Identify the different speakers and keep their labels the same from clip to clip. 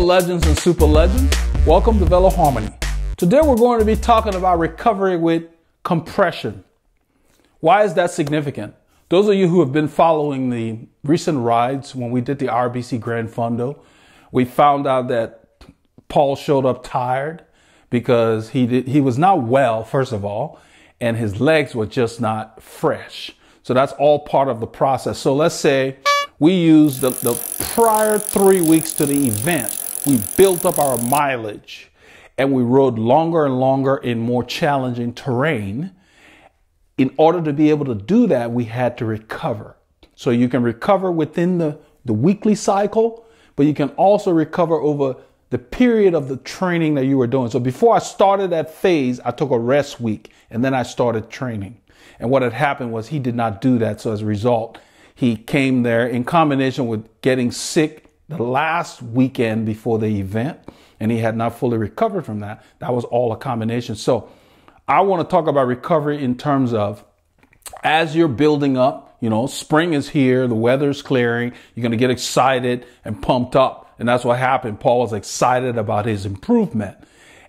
Speaker 1: legends and super legends. Welcome to Velo Harmony. Today we're going to be talking about recovery with compression. Why is that significant? Those of you who have been following the recent rides when we did the RBC Grand Fondo, we found out that Paul showed up tired because he did, he was not well, first of all, and his legs were just not fresh. So that's all part of the process. So let's say we use the, the prior three weeks to the event. We built up our mileage and we rode longer and longer in more challenging terrain. In order to be able to do that, we had to recover. So you can recover within the, the weekly cycle, but you can also recover over the period of the training that you were doing. So before I started that phase, I took a rest week and then I started training. And what had happened was he did not do that. So as a result, he came there in combination with getting sick the last weekend before the event, and he had not fully recovered from that. That was all a combination. So I want to talk about recovery in terms of as you're building up, you know, spring is here, the weather's clearing, you're going to get excited and pumped up. And that's what happened. Paul was excited about his improvement,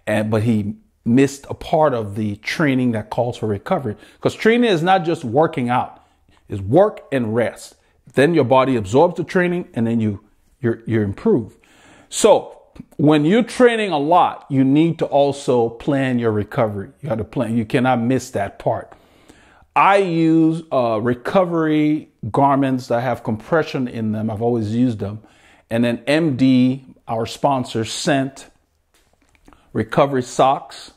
Speaker 1: and but he missed a part of the training that calls for recovery. Because training is not just working out it's work and rest. Then your body absorbs the training and then you you're you're improved. So when you're training a lot, you need to also plan your recovery. You got to plan. You cannot miss that part. I use uh, recovery garments that have compression in them. I've always used them. And then MD, our sponsor, sent recovery socks.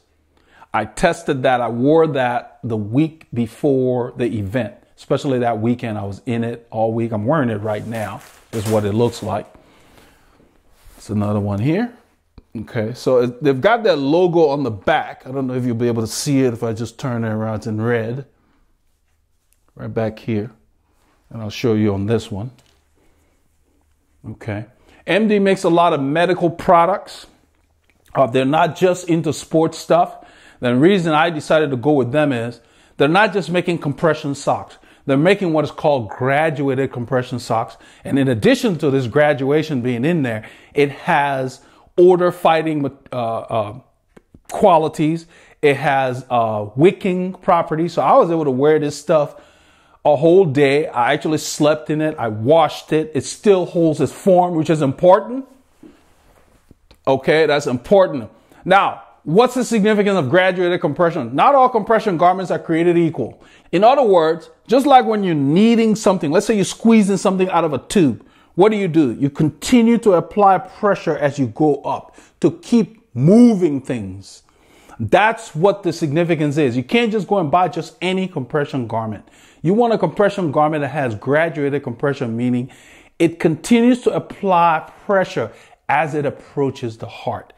Speaker 1: I tested that. I wore that the week before the event especially that weekend. I was in it all week. I'm wearing it right now, is what it looks like. It's another one here. Okay, so they've got that logo on the back. I don't know if you'll be able to see it if I just turn it around. It's in red, right back here. And I'll show you on this one. Okay. MD makes a lot of medical products. Uh, they're not just into sports stuff. The reason I decided to go with them is they're not just making compression socks. They're making what is called graduated compression socks. And in addition to this graduation being in there, it has order fighting uh, uh, qualities. It has uh, wicking properties. So I was able to wear this stuff a whole day. I actually slept in it. I washed it. It still holds its form, which is important. Okay, that's important. Now, What's the significance of graduated compression? Not all compression garments are created equal. In other words, just like when you're kneading something, let's say you're squeezing something out of a tube, what do you do? You continue to apply pressure as you go up to keep moving things. That's what the significance is. You can't just go and buy just any compression garment. You want a compression garment that has graduated compression, meaning it continues to apply pressure as it approaches the heart.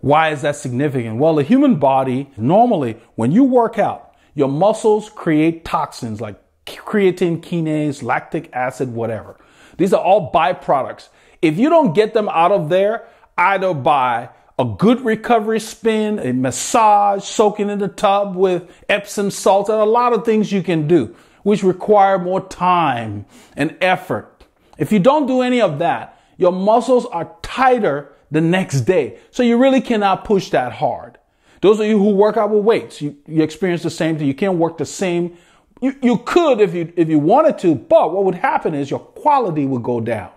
Speaker 1: Why is that significant? Well, the human body, normally, when you work out, your muscles create toxins like creatine kinase, lactic acid, whatever. These are all byproducts. If you don't get them out of there, either by a good recovery spin, a massage, soaking in the tub with Epsom salts, and a lot of things you can do, which require more time and effort. If you don't do any of that, your muscles are tighter the next day. So you really cannot push that hard. Those of you who work out with weights, you, you experience the same thing. You can't work the same. You, you could if you, if you wanted to, but what would happen is your quality would go down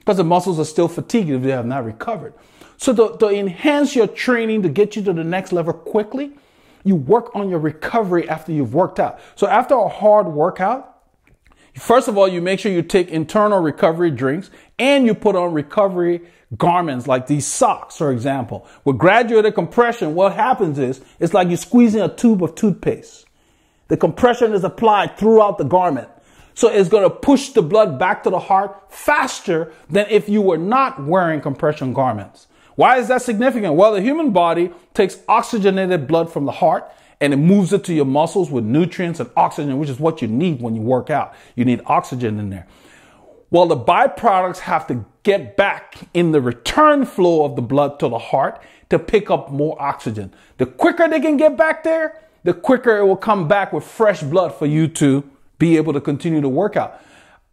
Speaker 1: because the muscles are still fatigued if they have not recovered. So to, to enhance your training to get you to the next level quickly, you work on your recovery after you've worked out. So after a hard workout, First of all, you make sure you take internal recovery drinks and you put on recovery garments like these socks, for example. With graduated compression, what happens is it's like you're squeezing a tube of toothpaste. The compression is applied throughout the garment. So it's going to push the blood back to the heart faster than if you were not wearing compression garments. Why is that significant? Well, the human body takes oxygenated blood from the heart and it moves it to your muscles with nutrients and oxygen, which is what you need when you work out. You need oxygen in there. Well, the byproducts have to get back in the return flow of the blood to the heart to pick up more oxygen. The quicker they can get back there, the quicker it will come back with fresh blood for you to be able to continue to work out.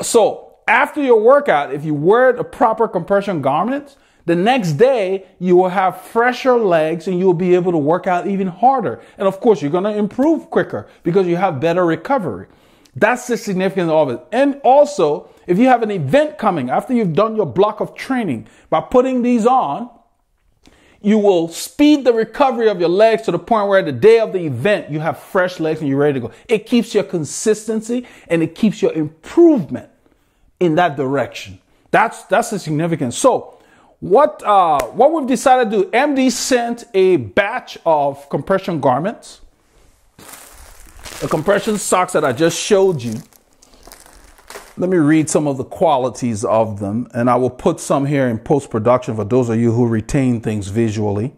Speaker 1: So after your workout, if you wear the proper compression garments, The next day, you will have fresher legs and you'll be able to work out even harder. And of course, you're going to improve quicker because you have better recovery. That's the significance of it. And also, if you have an event coming after you've done your block of training, by putting these on, you will speed the recovery of your legs to the point where the day of the event, you have fresh legs and you're ready to go. It keeps your consistency and it keeps your improvement in that direction. That's, that's the significance. So, what, uh, what we've decided to do, MD sent a batch of compression garments, the compression socks that I just showed you. Let me read some of the qualities of them, and I will put some here in post production for those of you who retain things visually.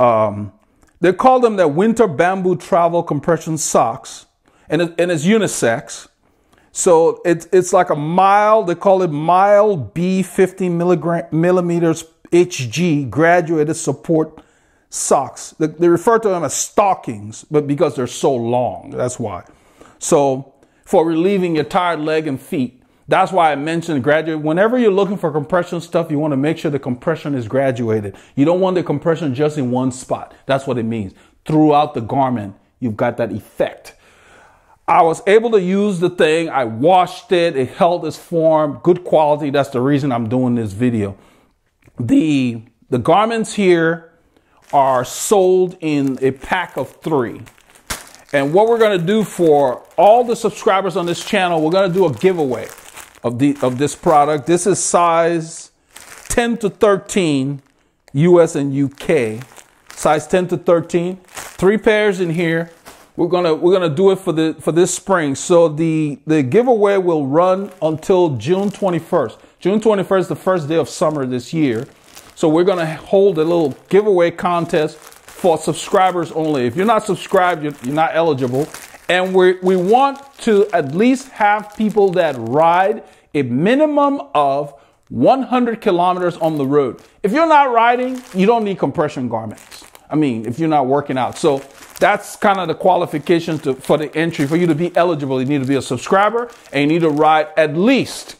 Speaker 1: Um, they call them the winter bamboo travel compression socks, and, it, and it's unisex. So it's it's like a mild. They call it mild B 50 milligram, millimeters HG graduated support socks. They, they refer to them as stockings, but because they're so long, that's why. So for relieving your tired leg and feet, that's why I mentioned graduate. Whenever you're looking for compression stuff, you want to make sure the compression is graduated. You don't want the compression just in one spot. That's what it means. Throughout the garment, you've got that effect. I was able to use the thing. I washed it. It held its form, good quality. That's the reason I'm doing this video. The, the garments here are sold in a pack of three. And what we're going to do for all the subscribers on this channel, we're going to do a giveaway of the of this product. This is size 10 to 13 US and UK. Size 10 to 13. Three pairs in here. We're gonna we're gonna do it for the for this spring. So the the giveaway will run until June 21st. June 21st the first day of summer this year. So we're gonna hold a little giveaway contest for subscribers only. If you're not subscribed, you're, you're not eligible. And we we want to at least have people that ride a minimum of 100 kilometers on the road. If you're not riding, you don't need compression garments. I mean, if you're not working out. So that's kind of the qualification to, for the entry. For you to be eligible, you need to be a subscriber and you need to ride at least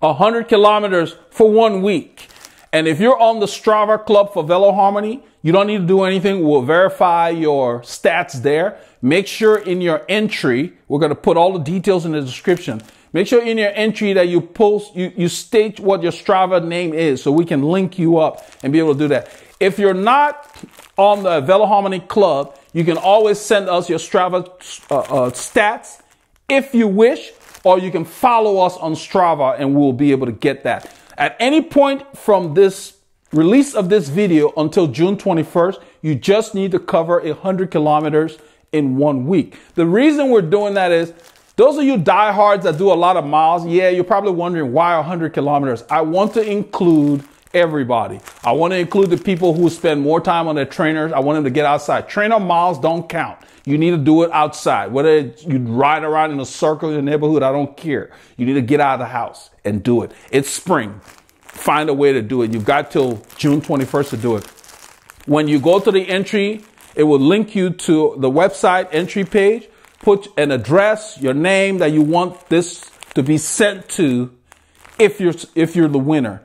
Speaker 1: 100 kilometers for one week. And if you're on the Strava Club for Velo Harmony, you don't need to do anything. We'll verify your stats there. Make sure in your entry, we're going to put all the details in the description. Make sure in your entry that you post, you, you state what your Strava name is so we can link you up and be able to do that. If you're not on the Velo Harmony Club, you can always send us your Strava uh, uh, stats if you wish, or you can follow us on Strava and we'll be able to get that. At any point from this release of this video until June 21st, you just need to cover 100 kilometers in one week. The reason we're doing that is those of you diehards that do a lot of miles, yeah, you're probably wondering why 100 kilometers. I want to include everybody. I want to include the people who spend more time on their trainers. I want them to get outside. Trainer miles don't count. You need to do it outside. Whether you ride around in a circle in the neighborhood, I don't care. You need to get out of the house and do it. It's spring. Find a way to do it. You've got till June 21st to do it. When you go to the entry, it will link you to the website entry page. Put an address, your name that you want this to be sent to if you're if you're the winner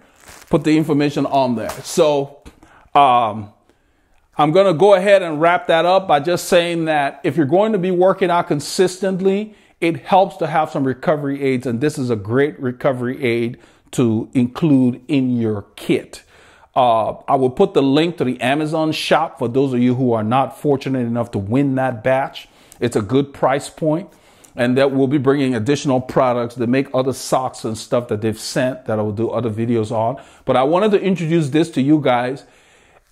Speaker 1: put the information on there. So um, I'm going to go ahead and wrap that up by just saying that if you're going to be working out consistently, it helps to have some recovery aids, and this is a great recovery aid to include in your kit. Uh, I will put the link to the Amazon shop for those of you who are not fortunate enough to win that batch. It's a good price point and that we'll be bringing additional products that make other socks and stuff that they've sent that I will do other videos on. But I wanted to introduce this to you guys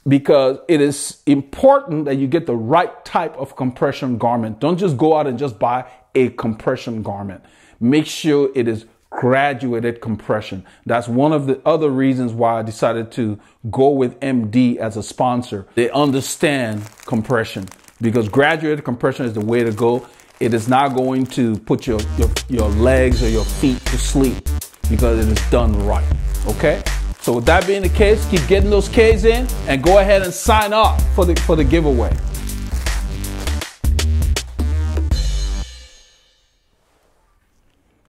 Speaker 1: because it is important that you get the right type of compression garment. Don't just go out and just buy a compression garment. Make sure it is graduated compression. That's one of the other reasons why I decided to go with MD as a sponsor. They understand compression because graduated compression is the way to go. It is not going to put your, your, your legs or your feet to sleep because it is done right. Okay? So with that being the case, keep getting those K's in and go ahead and sign up for the for the giveaway.